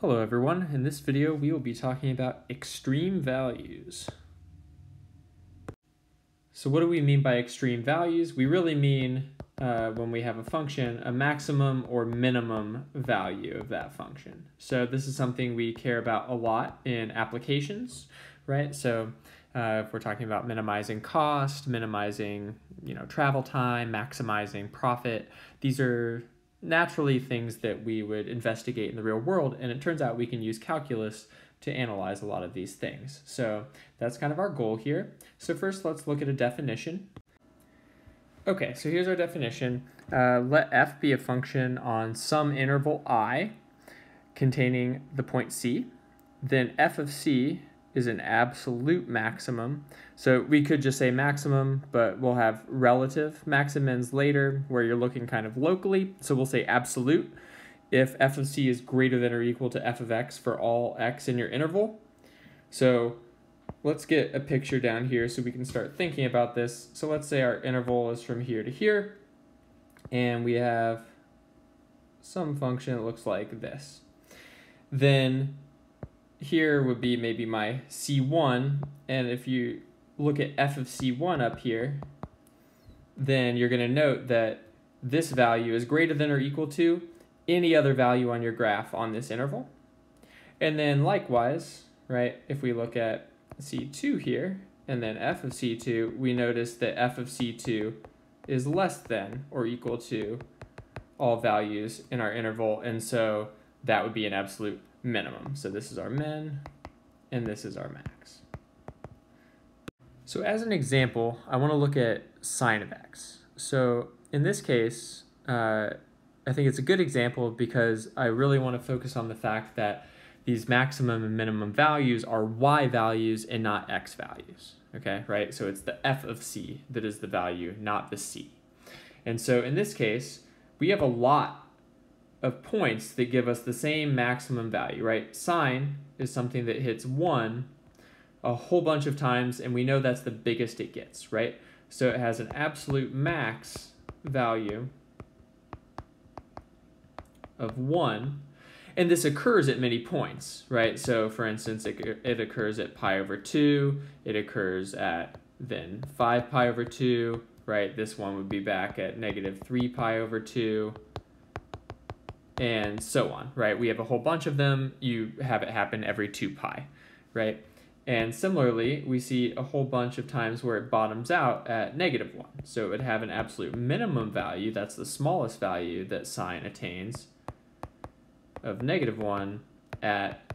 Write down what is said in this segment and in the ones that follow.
Hello everyone, in this video we will be talking about extreme values. So what do we mean by extreme values? We really mean, uh, when we have a function, a maximum or minimum value of that function. So this is something we care about a lot in applications, right? So uh, if we're talking about minimizing cost, minimizing you know travel time, maximizing profit, these are naturally things that we would investigate in the real world. And it turns out we can use calculus to analyze a lot of these things. So that's kind of our goal here. So first let's look at a definition. Okay, so here's our definition. Uh, let f be a function on some interval i containing the point c. Then f of c is an absolute maximum. So we could just say maximum, but we'll have relative maximums later where you're looking kind of locally. So we'll say absolute if f of c is greater than or equal to f of x for all x in your interval. So let's get a picture down here so we can start thinking about this. So let's say our interval is from here to here, and we have some function that looks like this. Then here would be maybe my C1, and if you look at f of C1 up here, then you're going to note that this value is greater than or equal to any other value on your graph on this interval. And then likewise, right, if we look at C2 here, and then f of C2, we notice that f of C2 is less than or equal to all values in our interval, and so that would be an absolute minimum. So this is our min, and this is our max. So as an example, I want to look at sine of x. So in this case, uh, I think it's a good example because I really want to focus on the fact that these maximum and minimum values are y values and not x values. Okay, right? So it's the f of c that is the value, not the c. And so in this case, we have a lot of points that give us the same maximum value, right? Sine is something that hits 1 a whole bunch of times, and we know that's the biggest it gets, right? So it has an absolute max value of 1, and this occurs at many points, right? So for instance, it, it occurs at pi over 2, it occurs at then 5 pi over 2, right? This one would be back at negative 3 pi over 2, and so on, right? We have a whole bunch of them. You have it happen every 2 pi, right? And similarly, we see a whole bunch of times where it bottoms out at negative 1. So it would have an absolute minimum value, that's the smallest value that sine attains, of negative 1 at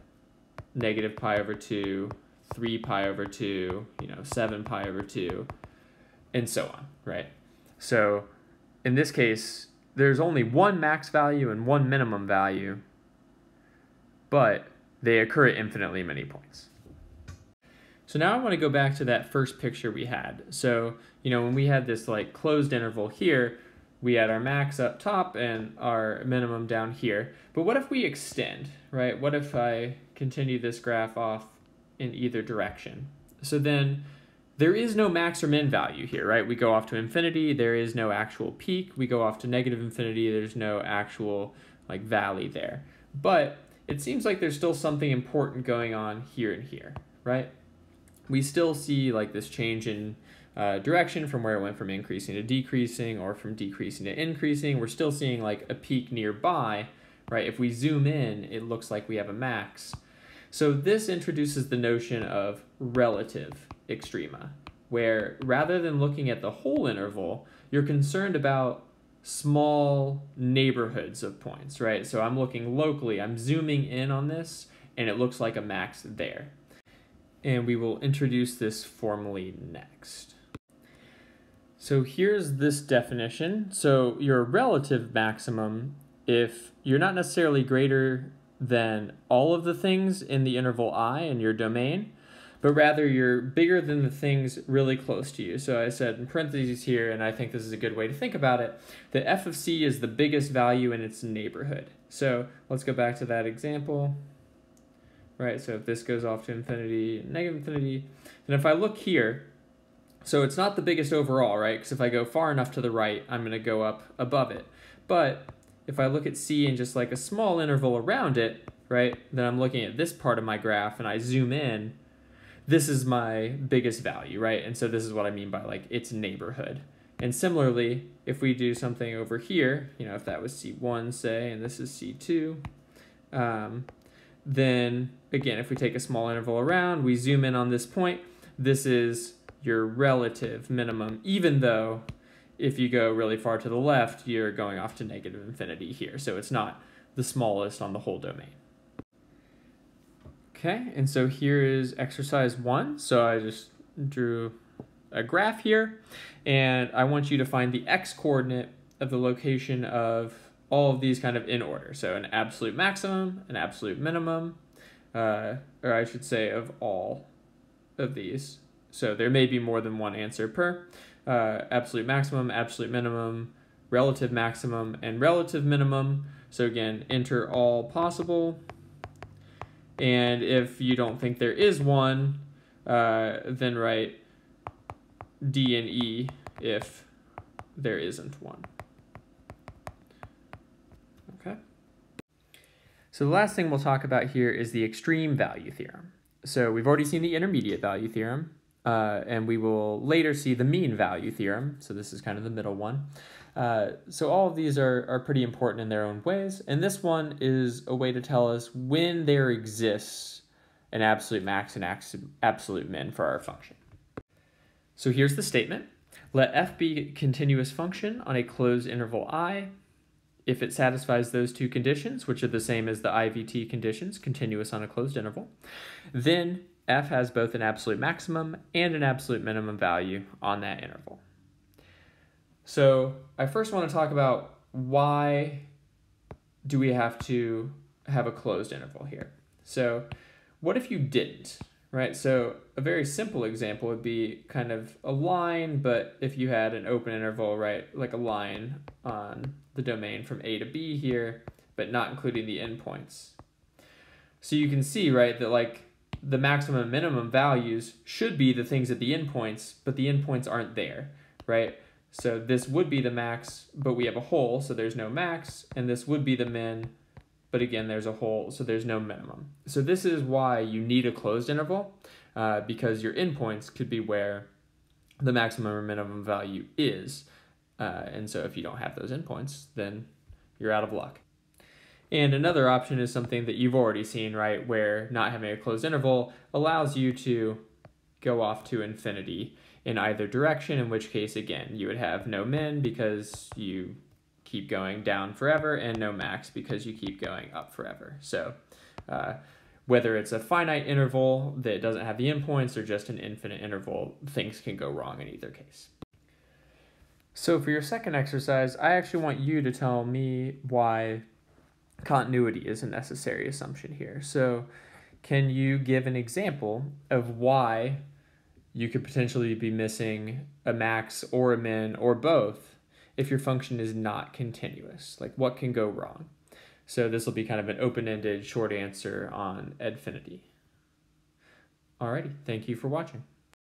negative pi over 2, 3 pi over 2, you know, 7 pi over 2, and so on, right? So in this case, there's only one max value and one minimum value, but they occur at infinitely many points. So now I want to go back to that first picture we had. So, you know, when we had this like closed interval here, we had our max up top and our minimum down here. But what if we extend, right? What if I continue this graph off in either direction? So then there is no max or min value here, right? We go off to infinity, there is no actual peak. We go off to negative infinity, there's no actual like valley there. But it seems like there's still something important going on here and here, right? We still see like this change in uh, direction from where it went from increasing to decreasing or from decreasing to increasing. We're still seeing like a peak nearby, right? If we zoom in, it looks like we have a max. So this introduces the notion of relative extrema, where rather than looking at the whole interval, you're concerned about small neighborhoods of points, right? So I'm looking locally, I'm zooming in on this, and it looks like a max there. And we will introduce this formally next. So here's this definition. So your relative maximum, if you're not necessarily greater than all of the things in the interval i in your domain, but rather you're bigger than the things really close to you. So I said in parentheses here, and I think this is a good way to think about it, that f of c is the biggest value in its neighborhood. So let's go back to that example. Right, so if this goes off to infinity, negative infinity, then if I look here, so it's not the biggest overall, right? Because if I go far enough to the right, I'm going to go up above it. But if I look at c in just like a small interval around it, right, then I'm looking at this part of my graph and I zoom in, this is my biggest value, right? And so this is what I mean by like its neighborhood. And similarly, if we do something over here, you know, if that was C1, say, and this is C2, um, then again, if we take a small interval around, we zoom in on this point, this is your relative minimum, even though if you go really far to the left, you're going off to negative infinity here. So it's not the smallest on the whole domain. Okay, and so here is exercise one. So I just drew a graph here, and I want you to find the x-coordinate of the location of all of these kind of in order. So an absolute maximum, an absolute minimum, uh, or I should say of all of these. So there may be more than one answer per. Uh, absolute maximum, absolute minimum, relative maximum, and relative minimum. So again, enter all possible. And if you don't think there is one, uh, then write D and E if there isn't one. Okay. So the last thing we'll talk about here is the extreme value theorem. So we've already seen the intermediate value theorem, uh, and we will later see the mean value theorem. So this is kind of the middle one. Uh, so all of these are, are pretty important in their own ways. And this one is a way to tell us when there exists an absolute max and absolute min for our function. So here's the statement. Let f be a continuous function on a closed interval i if it satisfies those two conditions, which are the same as the IVT conditions, continuous on a closed interval, then f has both an absolute maximum and an absolute minimum value on that interval. So I first want to talk about why do we have to have a closed interval here? So what if you didn't? right? So a very simple example would be kind of a line, but if you had an open interval, right, like a line on the domain from A to B here, but not including the endpoints. So you can see, right, that like the maximum and minimum values should be the things at the endpoints, but the endpoints aren't there, right? So this would be the max, but we have a hole, so there's no max, and this would be the min, but again, there's a hole, so there's no minimum. So this is why you need a closed interval, uh, because your endpoints could be where the maximum or minimum value is. Uh, and so if you don't have those endpoints, then you're out of luck. And another option is something that you've already seen, right, where not having a closed interval allows you to go off to infinity in either direction, in which case, again, you would have no min because you keep going down forever and no max because you keep going up forever. So uh, whether it's a finite interval that doesn't have the endpoints or just an infinite interval, things can go wrong in either case. So for your second exercise, I actually want you to tell me why continuity is a necessary assumption here. So can you give an example of why you could potentially be missing a max or a min or both if your function is not continuous? Like what can go wrong? So this will be kind of an open-ended short answer on Edfinity. Alrighty, thank you for watching.